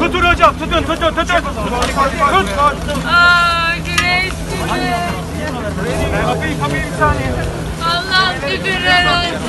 Tutun hocam tutun tutun tutun. Tut. Aa güneş güneş. Kapıyı kapıyı bir saniye. Allah şükürler olsun.